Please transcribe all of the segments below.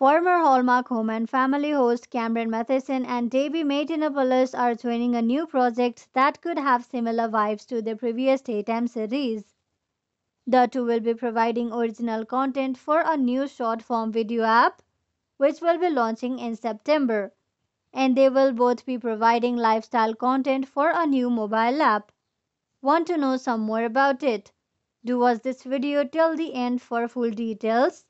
Former Hallmark Home and Family host Cameron Mathison and Debbie Matenopoulos are joining a new project that could have similar vibes to their previous daytime series. The two will be providing original content for a new short form video app, which will be launching in September. And they will both be providing lifestyle content for a new mobile app. Want to know some more about it? Do watch this video till the end for full details.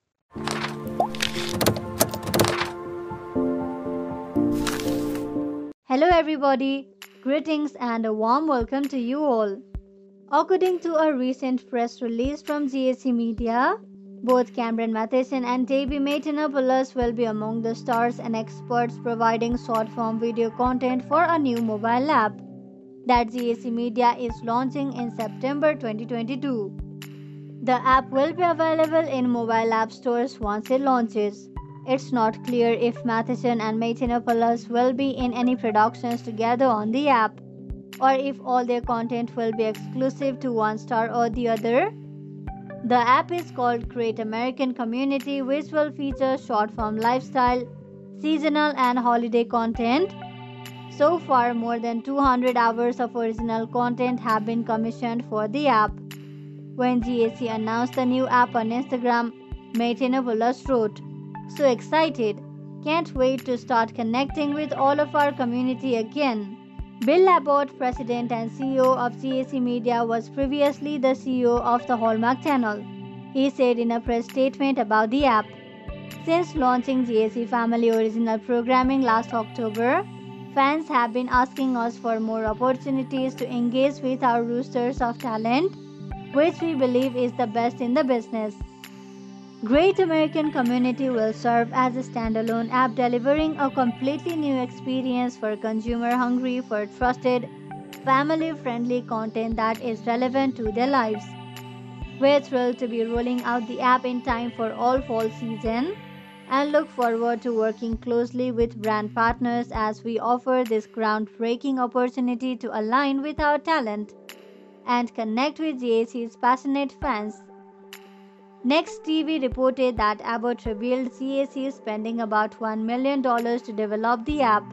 Hello everybody, greetings and a warm welcome to you all. According to a recent press release from GAC Media, both Cameron Mathison and Debbie Matenopoulos will be among the stars and experts providing short-form video content for a new mobile app that GAC Media is launching in September 2022. The app will be available in mobile app stores once it launches. It's not clear if Mathison and Matenopoulos will be in any productions together on the app, or if all their content will be exclusive to one star or the other. The app is called Great American Community, which will feature short form lifestyle, seasonal, and holiday content. So far, more than 200 hours of original content have been commissioned for the app. When GAC announced the new app on Instagram, Matenopoulos wrote, so excited. Can't wait to start connecting with all of our community again. Bill Abbott, President and CEO of GAC Media, was previously the CEO of the Hallmark Channel. He said in a press statement about the app Since launching GAC Family original programming last October, fans have been asking us for more opportunities to engage with our roosters of talent, which we believe is the best in the business. Great American Community will serve as a standalone app delivering a completely new experience for consumer hungry for trusted, family friendly content that is relevant to their lives. We're thrilled to be rolling out the app in time for all fall season and look forward to working closely with brand partners as we offer this groundbreaking opportunity to align with our talent and connect with GAC's passionate fans. Next TV reported that Abbott revealed GAC is spending about $1 million to develop the app.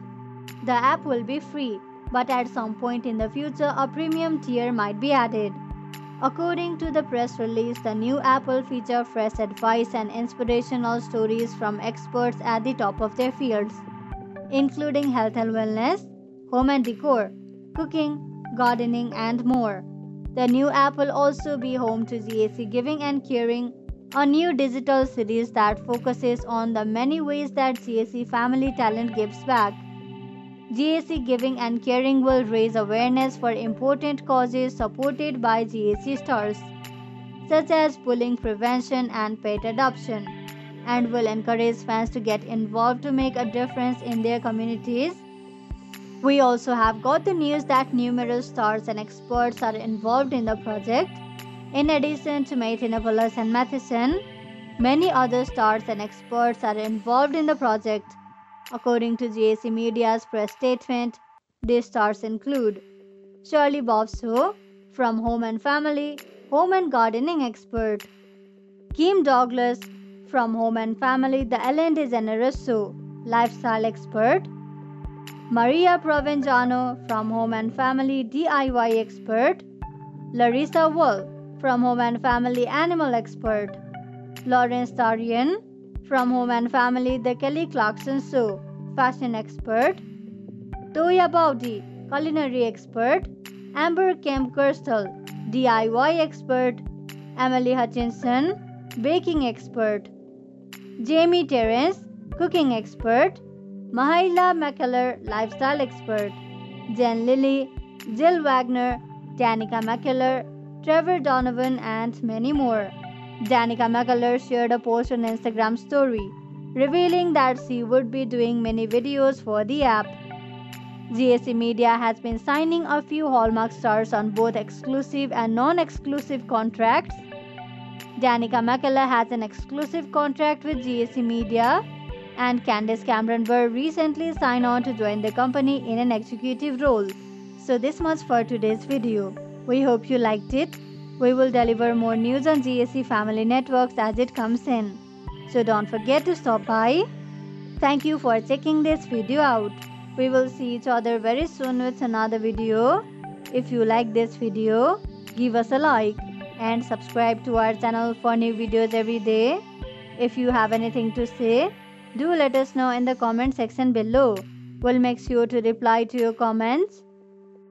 The app will be free, but at some point in the future, a premium tier might be added. According to the press release, the new app will feature fresh advice and inspirational stories from experts at the top of their fields, including health and wellness, home and decor, cooking, gardening, and more. The new app will also be home to GAC Giving and Caring, a new digital series that focuses on the many ways that GAC family talent gives back. GAC Giving and Caring will raise awareness for important causes supported by GAC stars, such as bullying prevention and pet adoption, and will encourage fans to get involved to make a difference in their communities we also have got the news that numerous stars and experts are involved in the project. In addition to Matenopoulos and Mathison, many other stars and experts are involved in the project. According to GAC Media's press statement, these stars include Shirley Bovshow from Home and Family, home and gardening expert, Kim Douglas from Home and Family, the Ellen DeGeneres Show, lifestyle expert, Maria Provenzano from Home and Family DIY expert, Larissa Wohl from Home and Family animal expert, Lawrence Tarian. From Home and Family The Kelly Clarkson Show. Fashion expert, Toya Bowdy culinary expert, Amber Kemp Gerstel DIY expert, Emily Hutchinson baking expert, Jamie Terrence cooking expert, Mahila McKellar, lifestyle expert, Jen Lilly, Jill Wagner, Danica McKellar, Trevor Donovan, and many more. Danica McKellar shared a post on Instagram story revealing that she would be doing many videos for the app. GAC Media has been signing a few Hallmark stars on both exclusive and non exclusive contracts. Danica McKellar has an exclusive contract with GAC Media and Candace Cameron were recently signed on to join the company in an executive role. So this much for today's video. We hope you liked it. We will deliver more news on GAC Family Networks as it comes in. So don't forget to stop by. Thank you for checking this video out. We will see each other very soon with another video. If you like this video, give us a like and subscribe to our channel for new videos every day. If you have anything to say, do let us know in the comment section below. We'll make sure to reply to your comments.